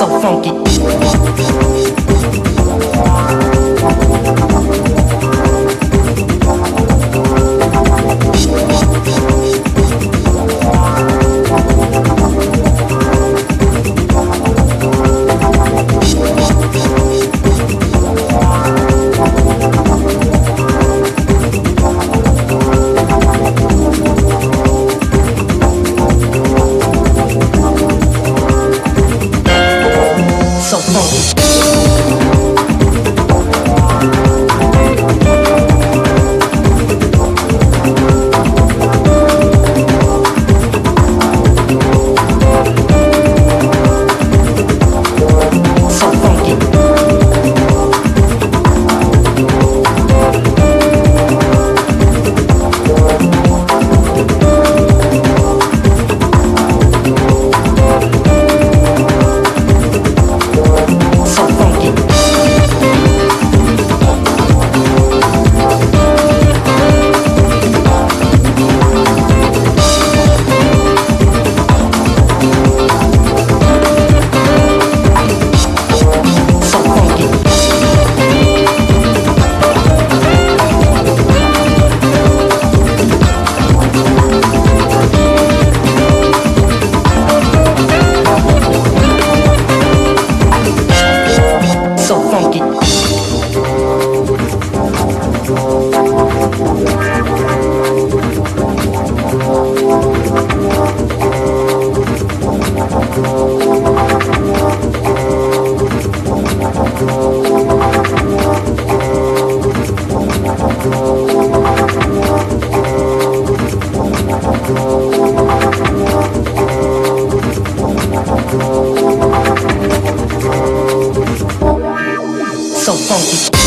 So so funky.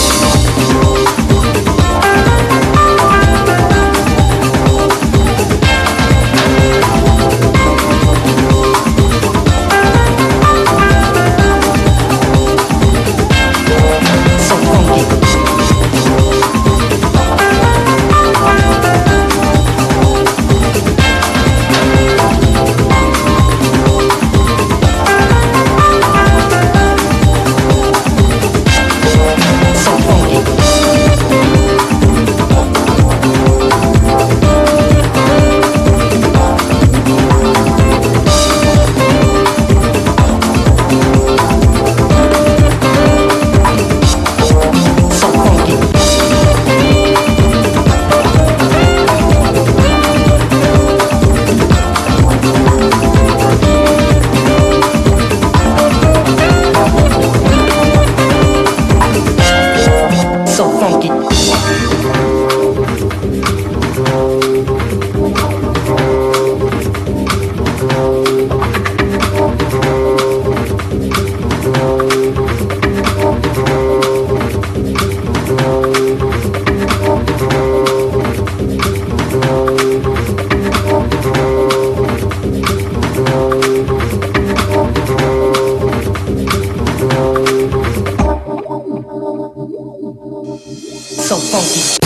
so funky.